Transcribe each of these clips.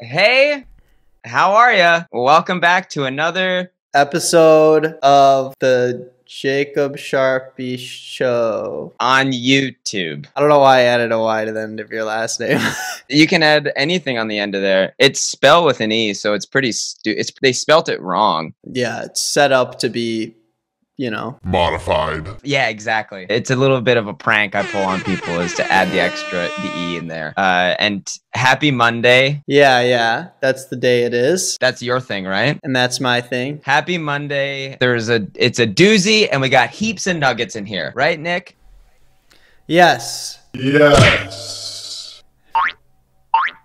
Hey, how are ya? Welcome back to another. episode of the Jacob Sharpie Show. on YouTube. I don't know why I added a Y to the end of your last name. You can add anything on the end of there. It's spelled with an E, so it's pretty stu- it's they spelt it wrong. yeah, it's set up to be, you know. modified. Yeah, exactly. It's a little bit of a prank I pull on people is to add the extra the E in there. Uh and happy Monday. Yeah, yeah, that's the day it is. That's your thing, right? And that's my thing. Happy Monday. There's a it's a doozy and we got heaps of nuggets in here, right, Nick? Yes. Yes.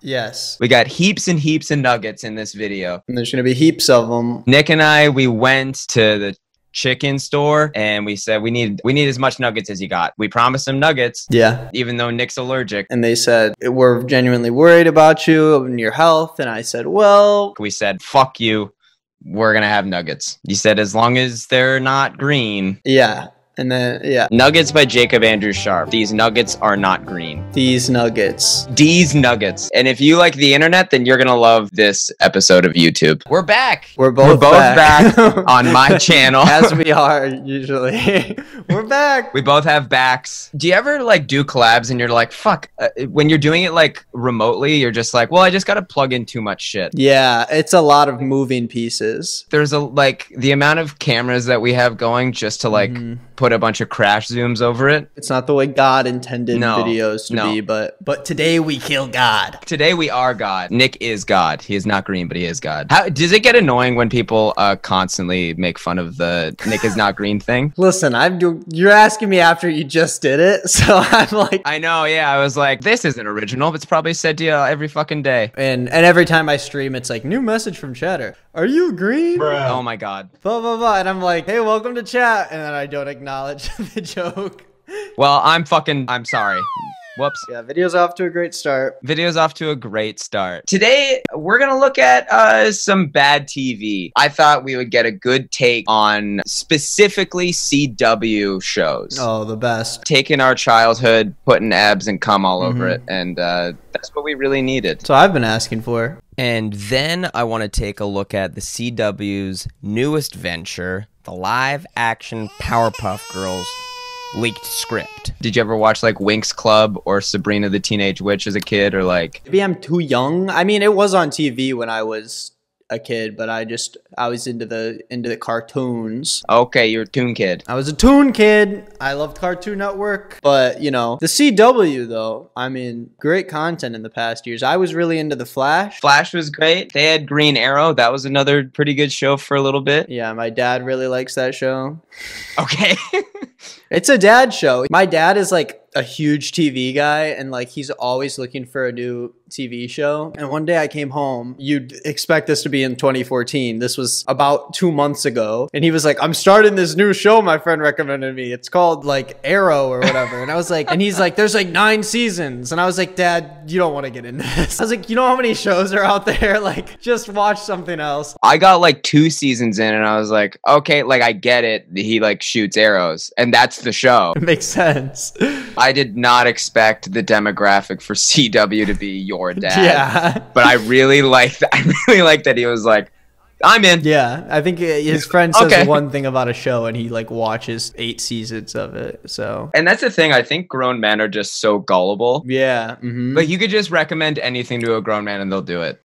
Yes. We got heaps and heaps of nuggets in this video. And there's going to be heaps of them. Nick and I we went to the chicken store and we said we need we need as much nuggets as you got. We promised him nuggets Yeah. even though Nick's allergic. And they said, We're genuinely worried about you and your health. And I said, Well, We said fuck you. We're going to have nuggets. You said as long as they're not green. yeah. And then, yeah, Nuggets by Jacob Andrew Sharpe. These nuggets are not green. these nuggets. These nuggets. And if you like the internet, then you're going to love this episode of YouTube. We're back. We're both, both back, on my channel. As we are usually. We're back. We both have backs. Do you ever like do collabs and you're like, fuck, uh, when you're doing it like remotely, you're just like, well, I just got to plug in too much shit. Yeah, it's a lot of moving pieces. There's a like the amount of cameras that we have going just to like Mhm. Put a bunch of crash zooms over it. It's not the way God intended No, videos to no. be, but but today we kill God. Today we are God. Nick is God. He is not green, but he is God. How does it get annoying when people uh, constantly make fun of the Nick is not green thing? Listen, I'm do- you're asking me after you just did it, so I'm like I know, yeah. I was like, this isn't original. It's probably said to you every fucking day. and and every time I stream it's like new message from chatter. Are you green? Oh my god. Blah blah blah and I'm like, "Hey, welcome to chat." And then I don't acknowledge the joke. Well, I'm fucking. I'm sorry. Whoops. Yeah, video's off to a great start. Video's off to a great start. Today, we're going to look at uh, some bad TV. I thought we would get a good take on specifically CW shows. Oh, the best. Taking our childhood, putting abs and cum all over Mhm. it. And uh, that's what we really needed. So I've been asking for. And then I want to take a look at the CW's newest venture, the live action Powerpuff Girls leaked script. Did you ever watch like Winx Club or Sabrina the Teenage Witch as a kid or like. Maybe I'm too young. I mean, it was on TV when I was a kid, but I just I was into the into the cartoons. Okay, you're a Toon Kid. I was a toon kid. I loved Cartoon Network, but you know, the CW though. I mean, great content in the past years. I was really into the Flash. Flash was great. They had Green Arrow. That was another pretty good show for a little bit. Yeah, my dad really likes that show. Okay. It's a dad show. My dad is like a huge TV guy and like he's always looking for a new TV show. And one day I came home. You'd expect this to be in 2014. This was about two months ago. And he was like, I'm starting this new show my friend recommended me. It's called like Arrow or whatever. And I was like, and he's like, there's like nine seasons. And I was like, Dad, you don't want to get into this. I was like, you know how many shows are out there? Like, just watch something else. I got like two seasons in and I was like, okay, like I get it. He like shoots arrows and that's the show. It makes sense. I did not expect the demographic for CW to be your dad. Yeah. But I really like I really like that he was like, I'm in. Yeah, I think uh, his friend says Okay. one thing about a show and he like watches eight seasons of it. So And that's the thing. I think grown men are just so gullible. yeah, hmm But you could just recommend anything to a grown man and they'll do it.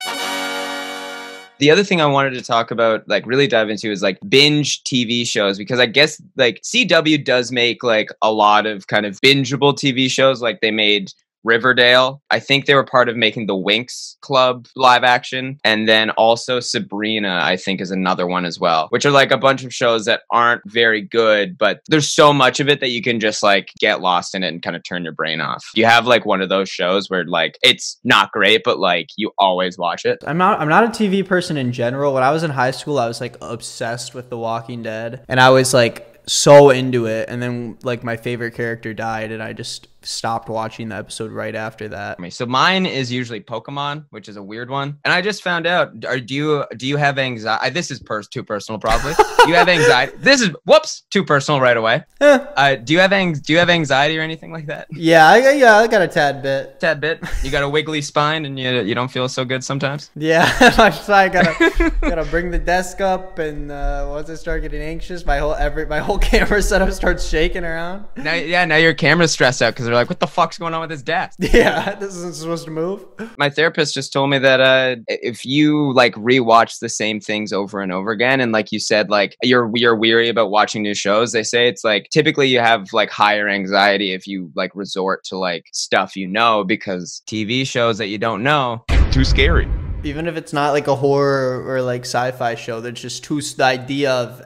The other thing I wanted to talk about, like really dive into, is like binge TV shows because I guess like CW does make like a lot of kind of bingeable TV shows. Like they made Riverdale. I think they were part of making the Winx Club live action. And then also Sabrina, I think, is another one as well, which are like a bunch of shows that aren't very good, but there's so much of it that you can just like get lost in it and kind of turn your brain off. You have like one of those shows where like it's not great, but like you always watch it. I'm not I'm not a TV person in general. When I was in high school, I was like obsessed with The Walking Dead, and I was like so into it. And then like my favorite character died, and I just stopped watching the episode right after that. So mine is usually Pokemon, which is a weird one. And I just found out. Are do you do you have anxiety? This is pers- too personal, probably. you have anxiety? This is whoops, too personal right away. Eh, Uh, do you have ang- Do you have anxiety or anything like that? yeah, I, yeah, I got a tad bit. Tad bit. You got a wiggly spine and you you don't feel so good sometimes. Yeah, I gotta gotta bring the desk up, and uh, once I start getting anxious, my whole every my whole camera setup starts shaking around. Now, yeah, now your camera's stressed out because they're like, "What the fuck's going on with this desk?" Yeah, this isn't supposed to move. My therapist just told me that uh, if you like rewatch the same things over and over again, and like you said, like you're you're weary about watching new shows, they say it's like typically you have like higher anxiety if you like resort to like stuff you know because TV shows that you don't know Too scary. Even if it's not like a horror or like sci-fi show, there's just too the idea of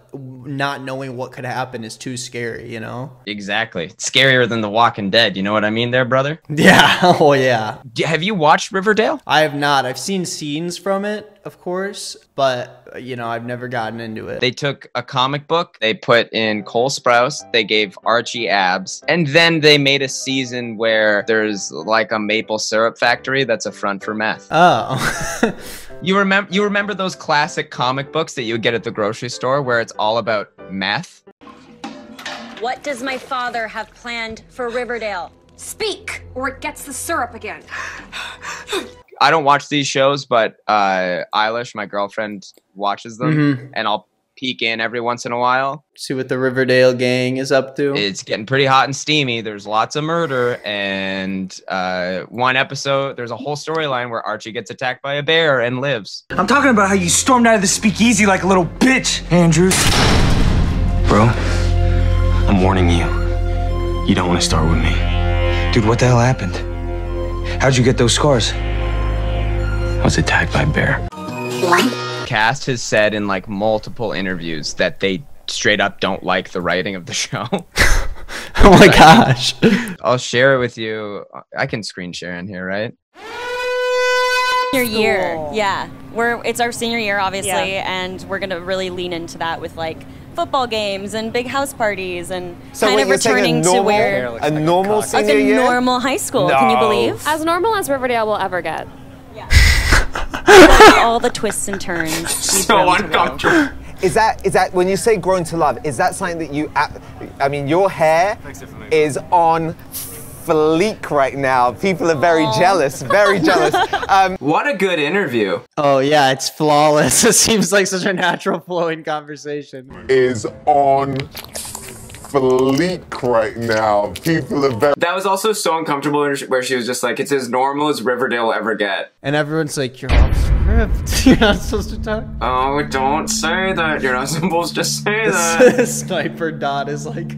not knowing what could happen is too scary. You know? exactly it's scarier than The Walking Dead. You know what I mean, there, brother? Yeah. Oh yeah. Have you watched Riverdale? I have not. I've seen scenes from it, of course, but uh, you know, I've never gotten into it. They took a comic book, they put in Cole Sprouse, they gave Archie abs, and then they made a season where there's like a maple syrup factory that's a front for meth. oh. You remember you remember those classic comic books that you would get at the grocery store where it's all about meth? What does my father have planned for Riverdale? Speak, or it gets the syrup again. I don't watch these shows, but uh Eilish, my girlfriend, watches them Mhm. and I'll peek in every once in a while. See what the Riverdale gang is up to. It's getting pretty hot and steamy. There's lots of murder, and uh, one episode, there's a whole storyline where Archie gets attacked by a bear and lives. I'm talking about how you stormed out of the speakeasy like a little bitch, Andrews. Bro, I'm warning you. You don't want to start with me. Dude, what the hell happened? How'd you get those scars? I was attacked by a bear. Cast has said in like multiple interviews that they straight up don't like the writing of the show. oh my gosh. I'll share it with you. I can screen share in here, right? Senior year, yeah. We're it's our senior year, obviously, Yeah. and we're gonna really lean into that with like football games and big house parties and So kind wait, of you're saying a returning to normal, where a normal like senior a year? normal high school. Can you believe? As normal as Riverdale will ever get. All the twists and turns. So grown to love. uncomfortable. Is that is that when you say grown to love? Is that something that you? ab- I mean, your hair is on fleek right now. People are very jealous, very jealous. Um, What a good interview. Oh yeah, it's flawless. It seems like such a natural flowing conversation. Is on fleek right now. People are very. That was also so uncomfortable where she was just like, it's as normal as Riverdale will ever get. And everyone's like, You're off. You're not supposed to talk. Oh, don't say that. You're not supposed to say that. Sniper Dot is like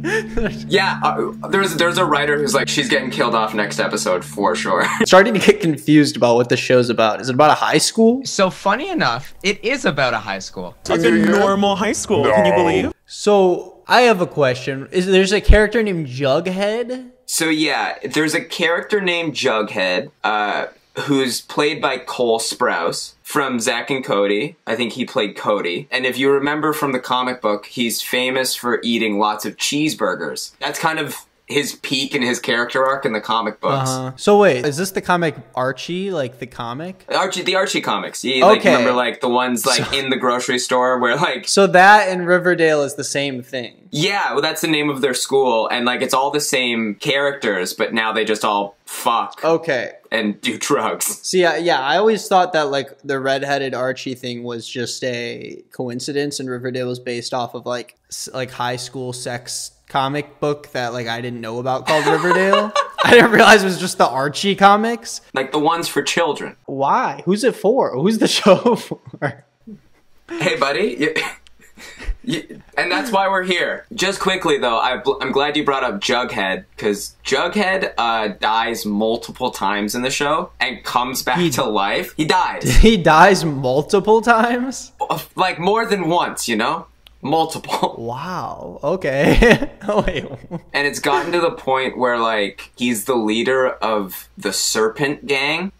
yeah, uh, there's there's a writer who's like, she's getting killed off next episode for sure. starting to get confused about what the show's about. Is it about a high school? so funny enough, it is about a high school. Like a normal high school. Can you believe? So I have a question. Is there's a character named Jughead? So yeah, there's a character named Jughead, uh, who's played by Cole Sprouse from Zack and Cody. I think he played Cody. And if you remember from the comic book, he's famous for eating lots of cheeseburgers. That's kind of his peak in his character arc in the comic books. Uh, so wait, is this the comic Archie, like the comic? Archie, the Archie comics. You, like, Okay. remember like the ones like in the grocery store where like So that and Riverdale is the same thing. Yeah, well, that's the name of their school, and like it's all the same characters, but now they just all fuck Okay. and do drugs. See, I, yeah, I always thought that like the redheaded Archie thing was just a coincidence, and Riverdale was based off of like s- like high school sex comic book that like I didn't know about called Riverdale. I didn't realize it was just the Archie comics. Like the ones for children. Why? Who's it for? Who's the show for? Hey, buddy. You, you, and that's why we're here. Just quickly, though, I, I'm glad you brought up Jughead, because Jughead uh, dies multiple times in the show and comes back to life. He dies. He dies multiple times. like more than once, you know? Multiple. Wow. Okay. oh wait. And it's gotten to the point where, like, he's the leader of the Serpent Gang.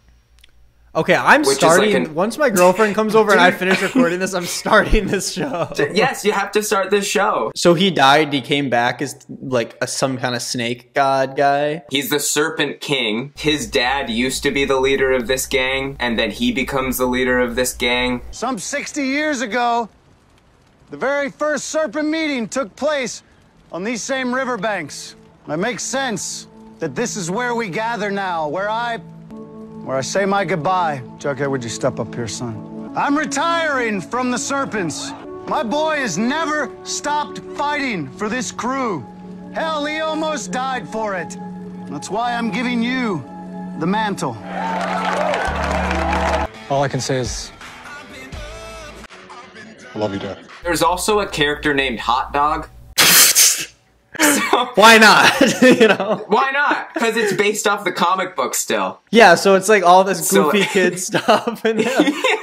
Okay, I'm Which is starting. like an- once my girlfriend comes over and I finish recording this, I'm starting this show. yes, you have to start this show. So he died. He came back as like a, some kind of snake god guy. He's the Serpent King. His dad used to be the leader of this gang, and then he becomes the leader of this gang. Some 60 years ago, the very first serpent meeting took place on these same riverbanks. It makes sense that this is where we gather now, where I where I say my goodbye. Jughead, would you step up here, son? I'm retiring from the Serpents. My boy has never stopped fighting for this crew. Hell, he almost died for it. That's why I'm giving you the mantle. All I can say is, I love you, Dad. There's also a character named Hot Dog. Why not? you know. Why not? Because it's based off the comic book still. Yeah, so it's like all this So- goofy kid stuff and yeah.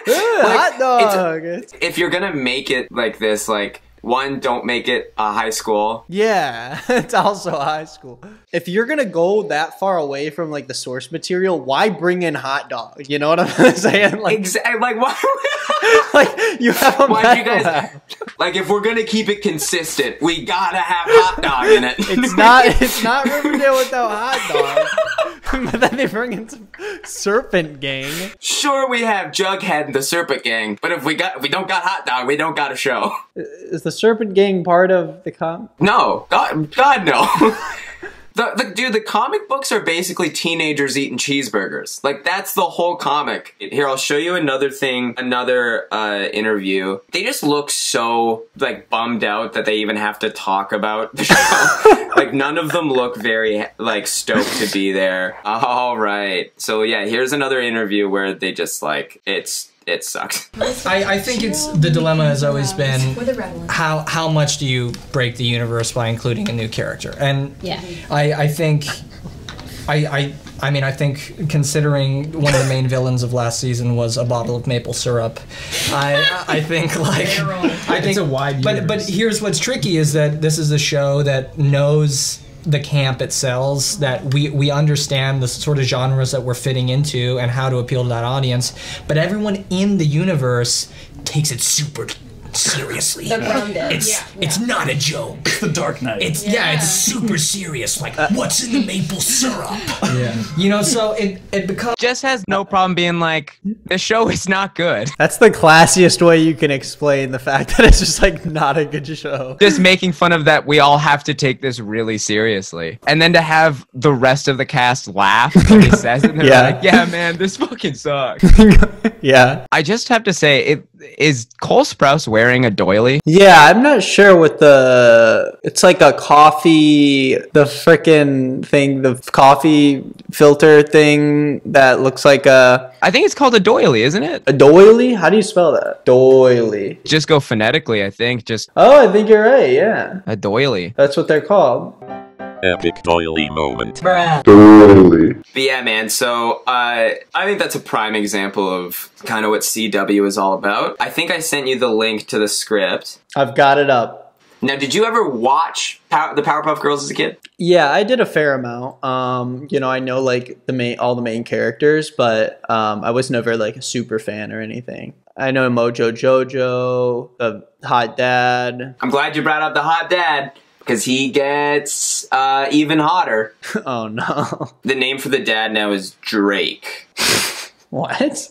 hot dog. If you're gonna make it like this, like one, don't make it a high school. Yeah, it's also high school. If you're gonna go that far away from like the source material, why bring in hot dog? You know what I'm saying? Like, Exactly. Like why? like you have a Why you guys? lab. Like if we're gonna keep it consistent, we gotta have hot dog in it. It's not. It's not Riverdale without hot dog. but then they bring in some Serpent Gang. Sure, we have Jughead and the Serpent Gang, but if we got if we don't got hot dog, we don't got a show. Is the Serpent Gang part of the com? No, God, God no. The, the dude, the comic books are basically teenagers eating cheeseburgers. Like that's the whole comic. Here, I'll show you another thing, another uh, interview. They just look so like bummed out that they even have to talk about the show. like none of them look very like stoked to be there. All right, so yeah, here's another interview where they just like it's it sucks. I, I think it's the dilemma has always been how how much do you break the universe by including a new character? And Yeah. I I think I I I mean I think considering one of the main villains of last season was a bottle of maple syrup, I I think like I think It's a wide But but here's what's tricky is that this is a show that knows the camp it sells that we we understand the sort of genres that we're fitting into and how to appeal to that audience. But everyone in the universe takes it super seriously They're grounded. it's Yeah. it's not a joke it's the dark knight it's yeah, it's super serious like uh, what's in the maple syrup yeah you know so it it becomes Just has no problem being like the show is not good. That's the classiest way you can explain the fact that it's just like not a good show. just making fun of that we all have to take this really seriously and then to have the rest of the cast laugh when he says it and they're Yeah. like yeah man this fucking sucks Yeah. i just have to say it is cole sprouse wearing a doily Yeah, I'm not sure what the. It's like a coffee, the freaking thing, the coffee filter thing that looks like a. i think it's called a doily isn't it A doily? How do you spell that? Doily. just go phonetically i think just Oh, I think you're right. Yeah. a doily That's what they're called. Epic doily moment. bruh But yeah, man. So uh, I think that's a prime example of kind of what CW is all about. I think I sent you the link to the script. I've got it up. Now, did you ever watch Power- the Powerpuff Girls as a kid? Yeah, I did a fair amount. Um, you know, I know like the main all the main characters, but um, I was never like a super fan or anything. I know Mojo Jojo, the Hot Dad. I'm glad you brought up the hot dad because he gets uh, even hotter. oh no! The name for the dad now is Drake. What?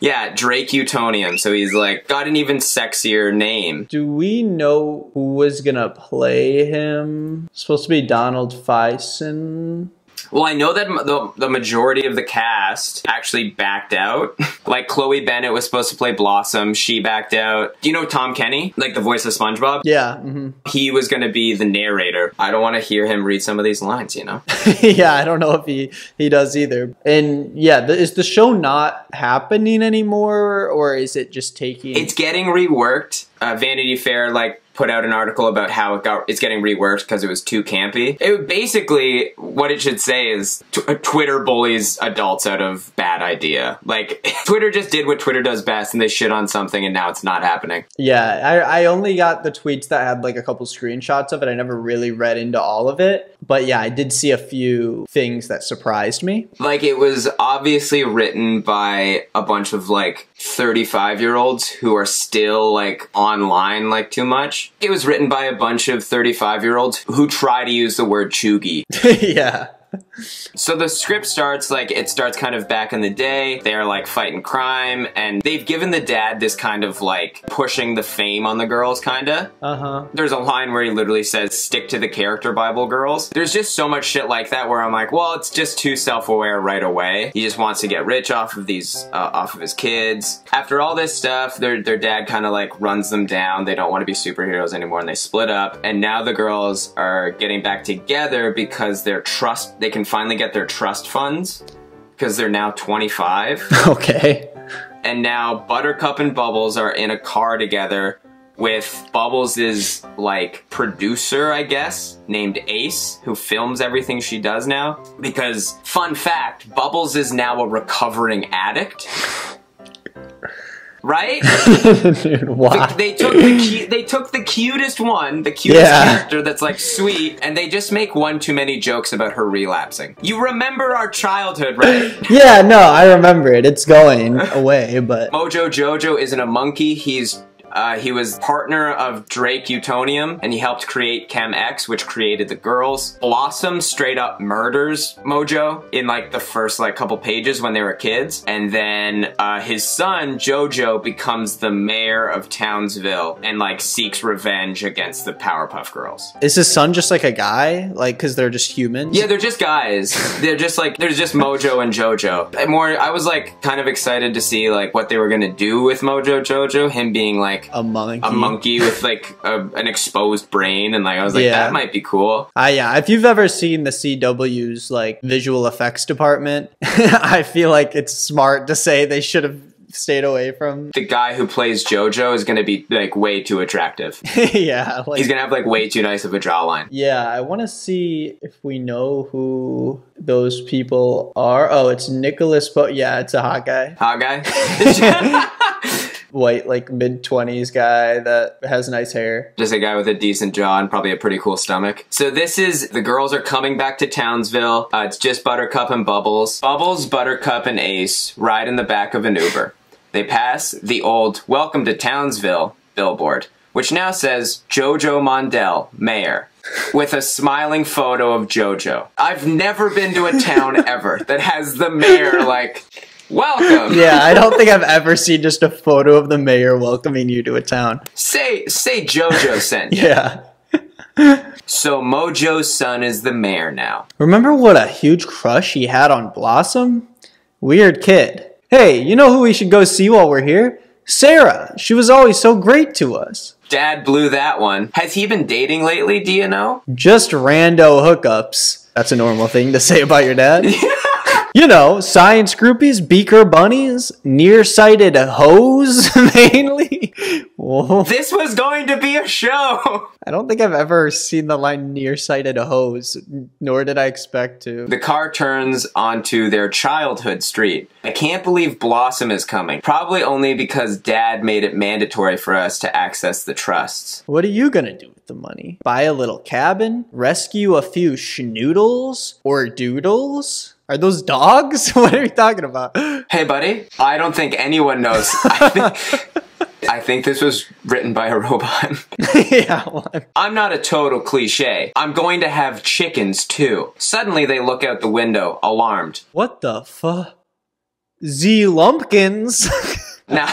Yeah, Drake Utonium. So he's like got an even sexier name. Do we know who was gonna play him? supposed to be Donald Faison. Well, I know that the, the majority of the cast actually backed out. like Chloe Bennet was supposed to play Blossom, she backed out. Do you know Tom Kenny, like the voice of SpongeBob? Yeah. hmm He was going to be the narrator. I don't want to hear him read some of these lines, you know. yeah, I don't know if he he does either. And yeah, the, is the show not happening anymore, or is it just taking? It's getting reworked. uh, Vanity Fair like put out an article about how it got it's getting reworked because it was too campy. It basically what it should say is uh, Twitter bullies adults out of bad idea. Like Twitter just did what Twitter does best, and they shit on something, and now it's not happening. Yeah, I, I only got the tweets that had like a couple screenshots of it. I never really read into all of it. But yeah, I did see a few things that surprised me. Like it was obviously written by a bunch of like 35 year olds who are still like online like too much. It was written by a bunch of 35 year olds who try to use the word chuggy. yeah. So the script starts like it starts kind of back in the day. They're like fighting crime and they've given the dad this kind of like pushing the fame on the girls kinda. Uh-huh. There's a line where he literally says stick to the character Bible girls. There's just so much shit like that where I'm like, well, it's just too self-aware right away. He just wants to get rich off of these uh, off of his kids. After all this stuff, their their dad kind of like runs them down. They don't want to be superheroes anymore and they split up. And now the girls are getting back together because they're trust they can finally get their trust funds because they're now 25. Okay. And now Buttercup and Bubbles are in a car together with Bubbles' like producer, I guess, named Ace, who films everything she does now. Because, fun fact, Bubbles is now a recovering addict. Right? Dude, why? They took the cu- they took the cutest one, the cutest Yeah. character that's like sweet, and they just make one too many jokes about her relapsing. You remember our childhood, right? yeah, no, I remember it. It's going away, but Mojo Jojo isn't a monkey. He's uh, he was partner of Drake Utonium, and he helped create Chem X, which created the girls. Blossom straight up murders Mojo in like the first like couple pages when they were kids, and then uh, his son Jojo becomes the mayor of Townsville and like seeks revenge against the Powerpuff Girls. is his son just like a guy? Like, because they're just humans? Yeah, they're just guys. They're just like there's just Mojo and Jojo. And more, I was like kind of excited to see like what they were gonna do with Mojo Jojo. Him being like a monkey. a monkey with like a, an exposed brain, and like I was like Yeah. that might be cool. Ah, yeah. If you've ever seen the CW's like visual effects department, I feel like it's smart to say they should have stayed away from. The guy who plays Jojo is gonna be like way too attractive. yeah, like He's gonna have like way too nice of a jawline. Yeah, I want to see if we know who those people are. Oh, it's Nicholas. But yeah, it's a hot guy, Hot guy. white, like mid twenties guy that has nice hair. Just a guy with a decent jaw and probably a pretty cool stomach. So this is the girls are coming back to Townsville. Uh, it's just Buttercup and Bubbles. Bubbles, Buttercup, and Ace ride in the back of an Uber. They pass the old "Welcome to Townsville" billboard, which now says Jojo Mondell, Mayor. With a smiling photo of JoJo. I've never been to a town ever that has the mayor like, welcome. Yeah, I don't think I've ever seen just a photo of the mayor welcoming you to a town. Say say JoJo sent you. Yeah. So Mojo's son is the mayor now. Remember what a huge crush he had on Blossom? Weird kid. Hey, you know who we should go see while we're here? Sarah. She was always so great to us. Dad blew that one. Has he been dating lately? Do you know? Just rando hookups. That's a normal thing to say about your dad. you know, science groupies, beaker bunnies, nearsighted hoes, mainly. Whoa. This was going to be a show. I don't think I've ever seen the line nearsighted hose, nor did I expect to. The car turns onto their childhood street. I can't believe Blossom is coming. Probably only because Dad made it mandatory for us to access the trusts. What are you gonna do with the money? Buy a little cabin? Rescue a few schnoodles? Or doodles? Are those dogs? what are you talking about? Hey, buddy. I don't think anyone knows. I think, I think this was written by a robot. yeah? I'm not a total cliche. I'm going to have chickens too. Suddenly they look out the window, alarmed. What the fuck? Z Lumpkins? Now,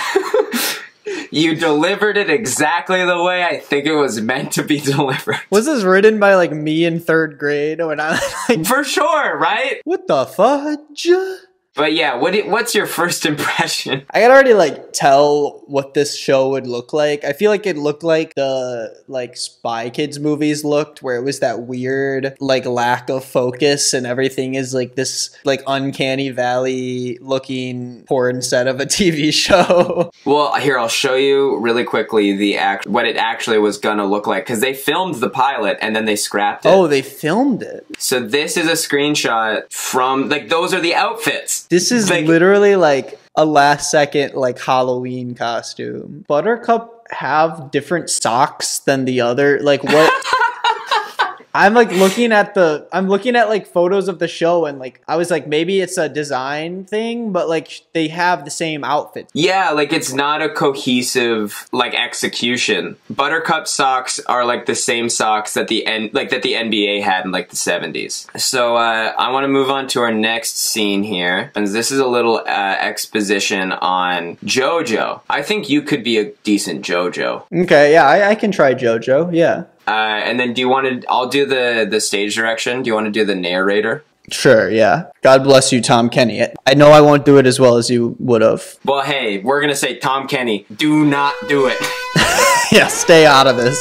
you delivered it exactly the way I think it was meant to be delivered. Was this written by like me in third grade when I like For sure, right? What the fudge? But yeah, what do- what's your first impression? I could already like tell what this show would look like. I feel like it looked like the like Spy Kids movies looked, where it was that weird like lack of focus and everything is like this like uncanny valley looking porn set of a TV show. Well, here I'll show you really quickly the act what it actually was gonna look like because they filmed the pilot and then they scrapped it. oh, they filmed it. So this is a screenshot from like those are the outfits. This is Like- literally like a last second like Halloween costume. Buttercup have different socks than the other. Like what? I'm like looking at the I'm looking at like photos of the show and like I was like maybe it's a design thing, but like they have the same outfit. Yeah, like it's not a cohesive like execution. Buttercup socks are like the same socks that the N- like that the NBA had in like the 70s. So uh, I want to move on to our next scene here, and this is a little uh, exposition on JoJo. I think you could be a decent JoJo. Okay, yeah, I, I can try JoJo. Yeah, Uh, and then do you want to? I'll do the the stage direction. Do you want to do the narrator? sure. Yeah. God bless you, Tom Kenny. I know I won't do it as well as you would have. Well, hey, we're gonna say Tom Kenny. Do not do it. yeah, stay out of this.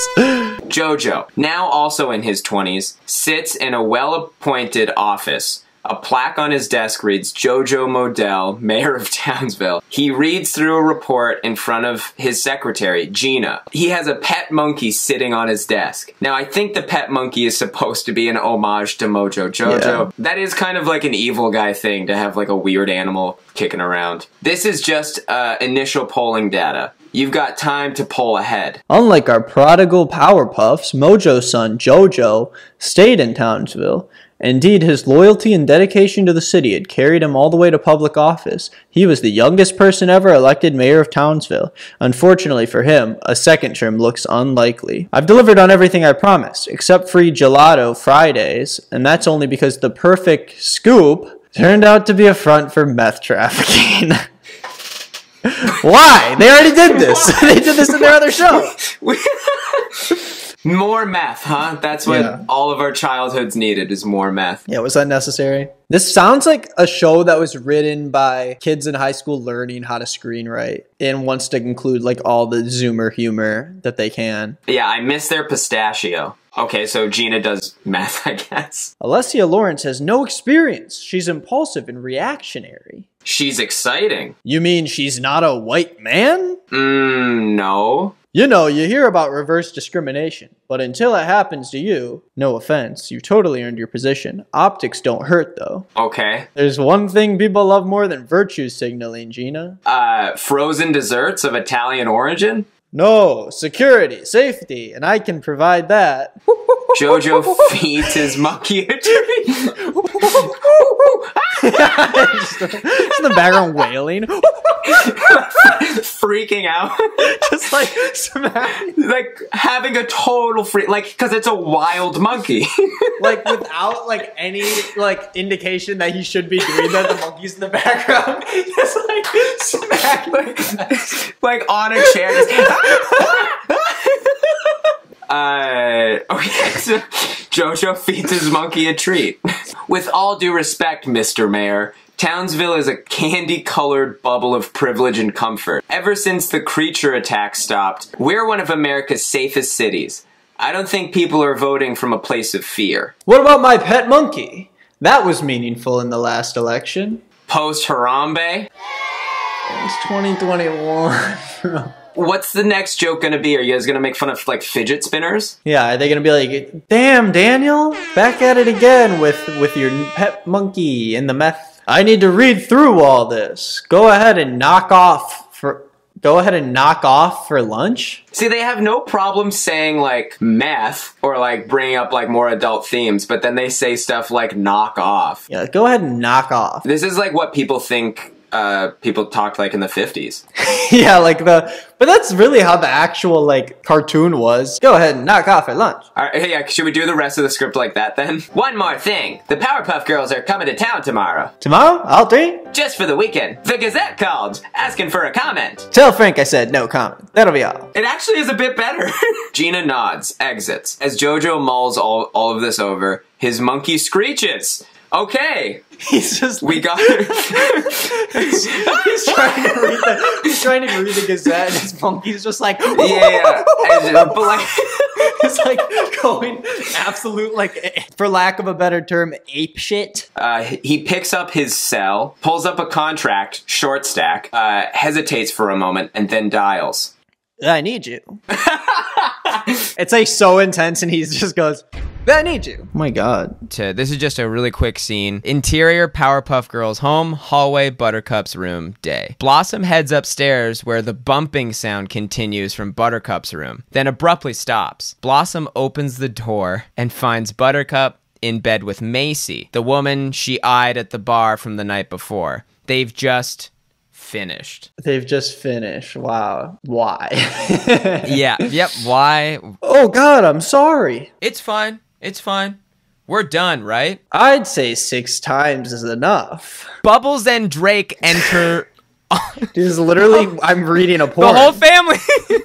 Jojo, now also in his 20s, sits in a well appointed office. A plaque on his desk reads Jojo Modell, Mayor of Townsville. He reads through a report in front of his secretary, Gina. He has a pet monkey sitting on his desk. Now, I think the pet monkey is supposed to be an homage to Mojo Jojo. Yeah. That is kind of like an evil guy thing to have like a weird animal kicking around. This is just uh, initial polling data. You've got time to poll ahead. Unlike our prodigal Powerpuffs, Mojo's son Jojo stayed in Townsville. Indeed, his loyalty and dedication to the city had carried him all the way to public office. He was the youngest person ever elected mayor of Townsville. Unfortunately for him, a second term looks unlikely. I've delivered on everything I promised, except free gelato Fridays, and that's only because the perfect scoop turned out to be a front for meth trafficking. Why? They already did this. they did this in their other show. More meth, huh? That's what Yeah. all of our childhoods needed is more meth. Yeah, was that necessary? This sounds like a show that was written by kids in high school learning how to screenwrite and wants to include like all the Zoomer humor that they can. Yeah, I miss their pistachio. Okay, so Gina does meth, I guess. Alessia Lawrence has no experience. She's impulsive and reactionary. She's exciting. You mean she's not a white man? Mmm, no. You know, you hear about reverse discrimination, but until it happens to you, no offense, you totally earned your position. Optics don't hurt though. Okay. There's one thing people love more than virtue signaling, Gina. Uh, frozen desserts of Italian origin? No, security, safety, and I can provide that. Jojo feeds his monkey a treat. just, just in the background wailing. Freaking out. just like smacking. like having a total freak. Like, because it's a wild monkey. like without like any like indication that he should be doing that, the monkey's in the background. Just like smacking. like on a chair. just- Uh, okay, so Jojo feeds his monkey a treat. With all due respect, Mr. Mayor, Townsville is a candy colored bubble of privilege and comfort. Ever since the creature attack stopped, we're one of America's safest cities. I don't think people are voting from a place of fear. What about my pet monkey? That was meaningful in the last election. Post Harambe? It's 2021. What's the next joke gonna be? Are you guys gonna make fun of like fidget spinners? Yeah, are they gonna be like, "Damn, Daniel, back at it again with with your pet monkey and the meth"? I need to read through all this. Go ahead and knock off for. Go ahead and knock off for lunch. See, they have no problem saying like meth or like bringing up like more adult themes, but then they say stuff like knock off. Yeah, go ahead and knock off. This is like what people think uh, people talked like in the 50s. yeah, like the. But that's really how the actual like cartoon was. Go ahead and knock off at lunch. All right, yeah, should we do the rest of the script like that then? One more thing. The Powerpuff Girls are coming to town tomorrow. Tomorrow, I'll drink. Just for the weekend. The Gazette called, asking for a comment. Tell Frank I said no comment. That'll be all. It actually is a bit better. Gina nods, exits. As Jojo mulls all, all of this over, his monkey screeches. Okay. He's just we got he's, he's trying to read the he's trying to read the Gazette, and his monkey's just like yeah, yeah. And, uh, but like it's like going absolute like for lack of a better term ape shit. Uh, he picks up his cell, pulls up a contract, short stack, uh, hesitates for a moment, and then dials. I need you. it's like so intense, and he just goes, "I need you." Oh my god. To, this is just a really quick scene. Interior Powerpuff Girls home, hallway, Buttercup's room, day. Blossom heads upstairs where the bumping sound continues from Buttercup's room, then abruptly stops. Blossom opens the door and finds Buttercup in bed with Macy, the woman she eyed at the bar from the night before. They've just finished. They've just finished. Wow. Why? yeah. Yep. Why? Oh god, I'm sorry. It's fine. It's fine. We're done, right? I'd say six times is enough. Bubbles and Drake enter. This is literally, I'm reading a porn. The whole family.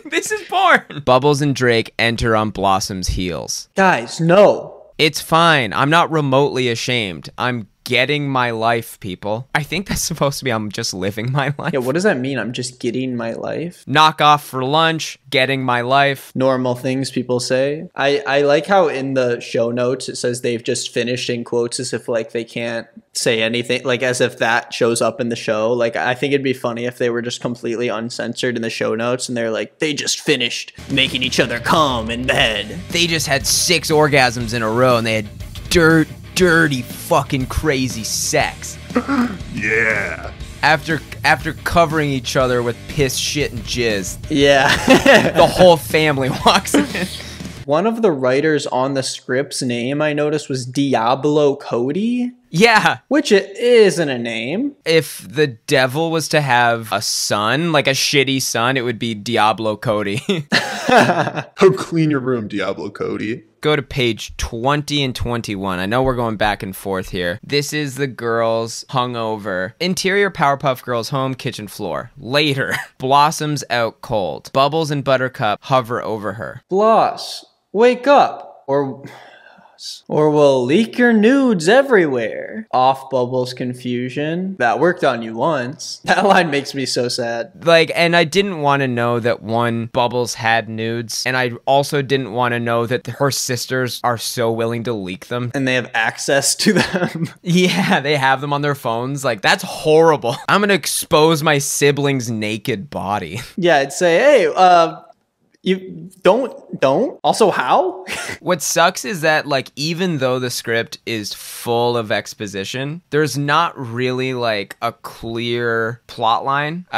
this is porn. Bubbles and Drake enter on Blossom's heels. Guys, no. It's fine. I'm not remotely ashamed. I'm getting my life, people. I think that's supposed to be I'm just living my life. Yeah, what does that mean? I'm just getting my life. Knock off for lunch, getting my life. Normal things people say. I, I like how in the show notes it says they've just finished in quotes as if like they can't say anything, like as if that shows up in the show. Like I think it'd be funny if they were just completely uncensored in the show notes and they're like, they just finished making each other come in bed. They just had six orgasms in a row and they had dirt dirty fucking crazy sex. yeah. After after covering each other with piss, shit, and jizz. Yeah. the whole family walks in. One of the writers on the script's name I noticed was Diablo Cody. Yeah. Which it isn't a name. If the devil was to have a son, like a shitty son, it would be Diablo Cody. Go clean your room, Diablo Cody. Go to page 20 and 21. I know we're going back and forth here. This is the girls hungover. Interior Powerpuff Girls home kitchen floor. Later, Blossoms out cold. Bubbles and Buttercup hover over her. Bloss, wake up. Or or we'll leak your nudes everywhere. Off Bubbles confusion. That worked on you once. That line makes me so sad. Like, and I didn't want to know that one Bubbles had nudes, and I also didn't want to know that her sisters are so willing to leak them. And they have access to them. yeah, they have them on their phones. Like, that's horrible. I'm gonna expose my sibling's naked body. Yeah, I'd say, hey, uh, you don't don't? Also how? What sucks is that like even though the script is full of exposition there's not really like a clear plot line. Uh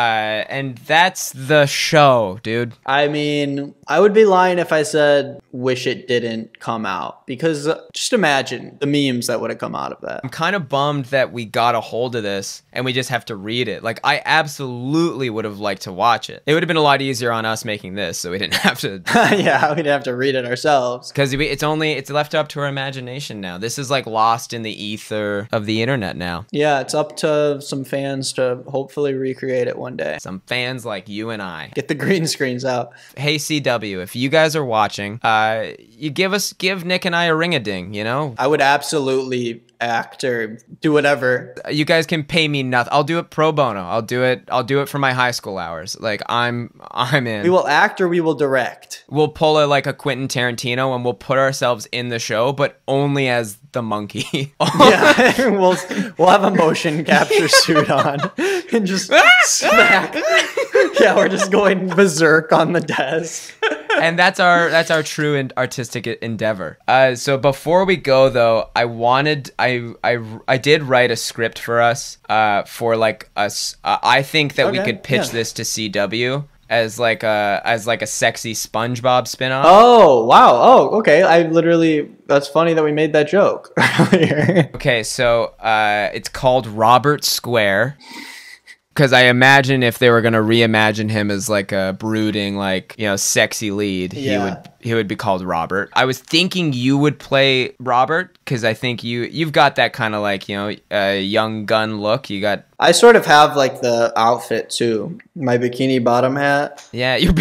and that's the show dude. I mean i would be lying if i said wish it didn't come out. Because uh, just imagine the memes that would have come out of that. I'm kind of bummed that we got a hold of this and we just have to read it. Like i absolutely would have liked to watch it. It would have been a lot easier on us making this so we didn't have to yeah we'd have to read it ourselves. Because it's only it's left up to our imagination now. This is like lost in the ether of the internet now. Yeah it's up to some fans to hopefully recreate it one day. Some fans like you and i. Get the green screens out. Hey cw if you guys are watching uh you give us give nick and i a ring a ding you know? I would absolutely act or do whatever. You guys can pay me nothing. I'll do it pro bono. I'll do it. I'll do it for my high school hours. Like I'm, I'm in. We will act or we will direct. We'll pull a like a Quentin Tarantino and we'll put ourselves in the show, but only as the monkey. yeah, we'll we'll have a motion capture suit on and just smack. yeah, we're just going berserk on the desk. And that's our that's our true and artistic endeavor. Uh, so before we go though, I wanted I I I did write a script for us uh, for like us. Uh, I think that okay, we could pitch yeah. this to CW as like a as like a sexy SpongeBob spinoff. Oh wow! Oh okay. I literally that's funny that we made that joke okay, so uh, it's called Robert Square because I imagine if they were gonna reimagine him as like a brooding, like you know, sexy lead, yeah. he would he would be called Robert. I was thinking you would play Robert because I think you you've got that kind of like you know uh, young gun look. You got. I sort of have like the outfit too, my bikini bottom hat. Yeah, you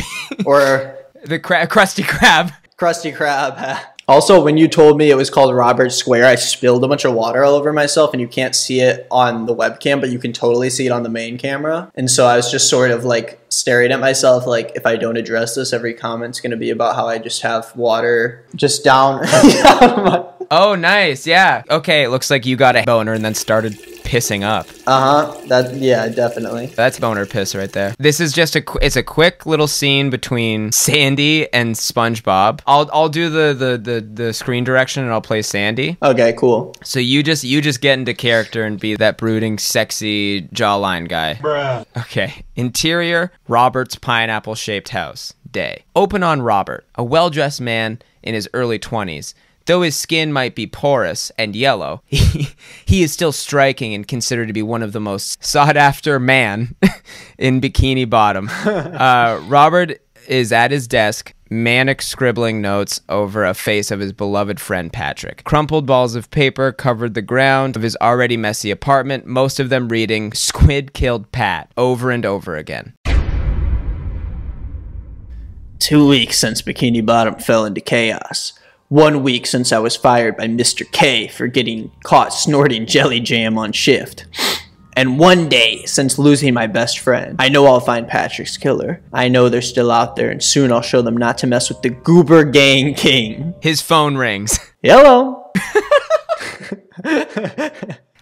or the cra- Krusty Krab. Krusty Krab hat. Also, when you told me it was called Robert Square, I spilled a bunch of water all over myself, and you can't see it on the webcam, but you can totally see it on the main camera. And so I was just sort of like staring at myself, like if I don't address this, every comment's gonna be about how I just have water just down. Oh, nice. Yeah. Okay. It looks like you got a boner and then started pissing up. uh huh. That yeah, definitely. That's boner piss right there. This is just a qu- it's a quick little scene between Sandy and SpongeBob. I'll I'll do the the the, the screen direction and I'll play Sandy. Okay, cool. So you just you just get into character and be that brooding, sexy jawline guy. Bruh. Okay. Interior Robert's pineapple shaped house. Day. Open on Robert, a well dressed man in his early 20s. Though his skin might be porous and yellow, he, he is still striking and considered to be one of the most sought after man in Bikini Bottom. Uh, Robert is at his desk, manic scribbling notes over a face of his beloved friend Patrick. Crumpled balls of paper covered the ground of his already messy apartment, most of them reading, Squid killed Pat, over and over again. Two weeks since Bikini Bottom fell into chaos. One week since I was fired by Mr. K for getting caught snorting jelly jam on shift. And one day since losing my best friend. I know I'll find Patrick's killer. I know they're still out there, and soon I'll show them not to mess with the Goober Gang King. His phone rings. Hello.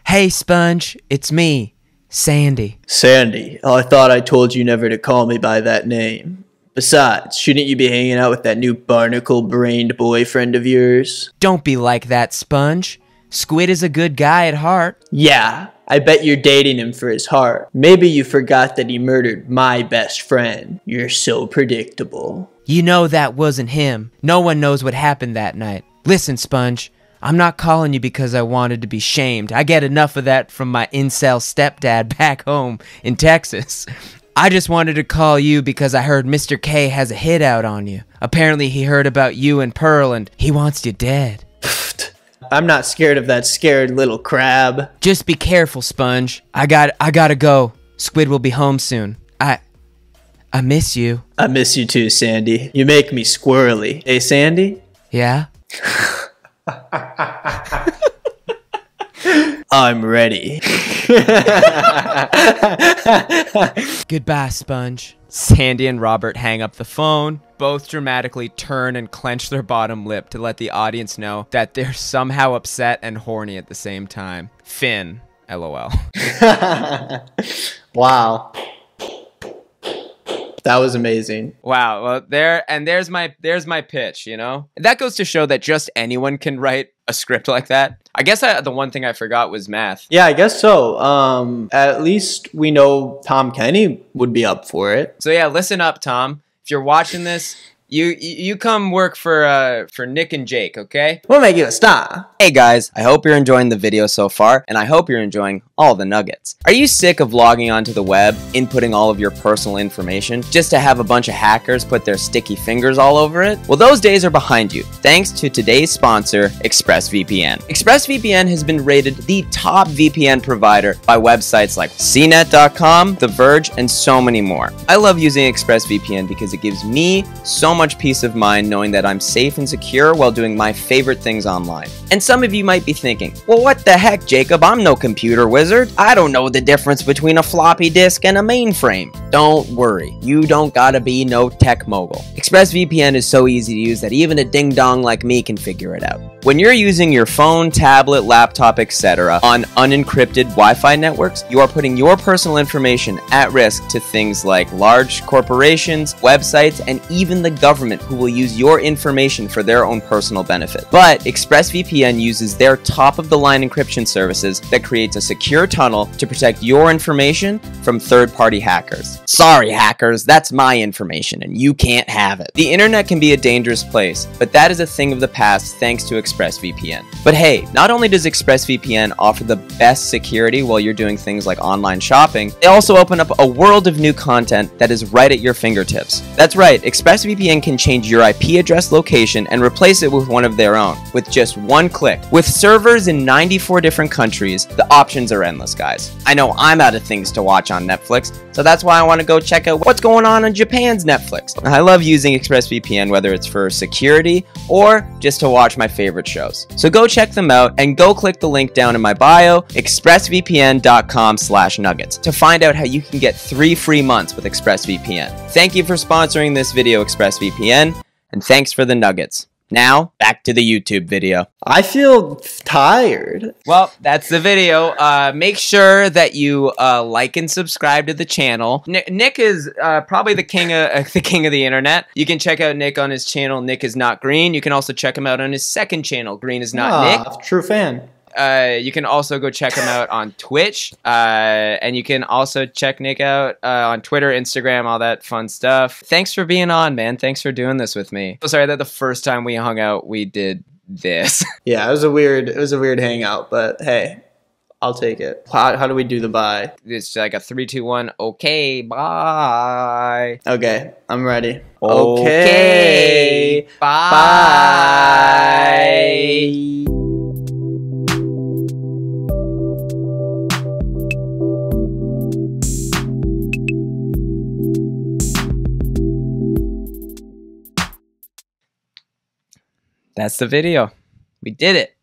Hey, Sponge, it's me, Sandy. Sandy, oh, I thought I told you never to call me by that name. Besides, shouldn't you be hanging out with that new barnacle brained boyfriend of yours? Don't be like that, Sponge. Squid is a good guy at heart. Yeah, I bet you're dating him for his heart. Maybe you forgot that he murdered my best friend. You're so predictable. You know that wasn't him. No one knows what happened that night. Listen, Sponge, I'm not calling you because I wanted to be shamed. I get enough of that from my incel stepdad back home in Texas. I just wanted to call you because I heard Mr. K has a hit out on you. Apparently, he heard about you and Pearl and he wants you dead. I'm not scared of that scared little crab. Just be careful, Sponge. I got I gotta go. Squid will be home soon. I I miss you. I miss you too, Sandy. You make me squirrely. Hey, Sandy? Yeah? I'm ready. Goodbye, Sponge. Sandy and Robert hang up the phone. Both dramatically turn and clench their bottom lip to let the audience know that they're somehow upset and horny at the same time. Finn, lol. wow. That was amazing. Wow. Well, there and there's my there's my pitch. You know, that goes to show that just anyone can write a script like that. I guess I, the one thing I forgot was math. Yeah, I guess so. Um, at least we know Tom Kenny would be up for it. So yeah, listen up, Tom. If you're watching this, you you come work for uh for Nick and Jake, okay? We'll make you a star. Hey guys, I hope you're enjoying the video so far, and I hope you're enjoying all the nuggets. Are you sick of logging onto the web, inputting all of your personal information, just to have a bunch of hackers put their sticky fingers all over it? Well, those days are behind you, thanks to today's sponsor, ExpressVPN. ExpressVPN has been rated the top VPN provider by websites like CNET.com, The Verge, and so many more. I love using ExpressVPN because it gives me so much peace of mind knowing that I'm safe and secure while doing my favorite things online. And some of you might be thinking, well, what the heck, Jacob? I'm no computer wizard. I don't know the difference between a floppy disk and a mainframe. Don't worry, you don't gotta be no tech mogul. ExpressVPN is so easy to use that even a ding dong like me can figure it out. When you're using your phone, tablet, laptop, etc. on unencrypted Wi Fi networks, you are putting your personal information at risk to things like large corporations, websites, and even the government who will use your information for their own personal benefit. But ExpressVPN uses their top of the line encryption services that creates a secure tunnel to protect your information from third party hackers. Sorry, hackers, that's my information and you can't have it. The internet can be a dangerous place, but that is a thing of the past thanks to ExpressVPN. But hey, not only does ExpressVPN offer the best security while you're doing things like online shopping, they also open up a world of new content that is right at your fingertips. That's right, ExpressVPN Can change your IP address location and replace it with one of their own with just one click. With servers in 94 different countries, the options are endless, guys. I know I'm out of things to watch on Netflix, so that's why I want to go check out what's going on on Japan's Netflix. I love using ExpressVPN whether it's for security or just to watch my favorite shows. So go check them out and go click the link down in my bio, expressvpn.com slash nuggets to find out how you can get three free months with ExpressVPN. Thank you for sponsoring this video, ExpressVPN, and thanks for the nuggets. Now, back to the YouTube video. I feel tired. Well, that's the video. Uh, make sure that you uh, like and subscribe to the channel. Nick, Nick is uh, probably the king of uh, the king of the internet. You can check out Nick on his channel. Nick is not green. You can also check him out on his second channel. Green is not Ah, Nick. True fan. Uh, you can also go check him out on Twitch, uh, and you can also check Nick out uh, on Twitter, Instagram, all that fun stuff. Thanks for being on, man. Thanks for doing this with me. Oh, sorry that the first time we hung out, we did this. Yeah, it was a weird it was a weird hangout, but hey, I'll take it. How, how do we do the bye? it's like a three, two, one. Okay, bye. Okay, I'm ready. Okay, bye. That's the video. We did it.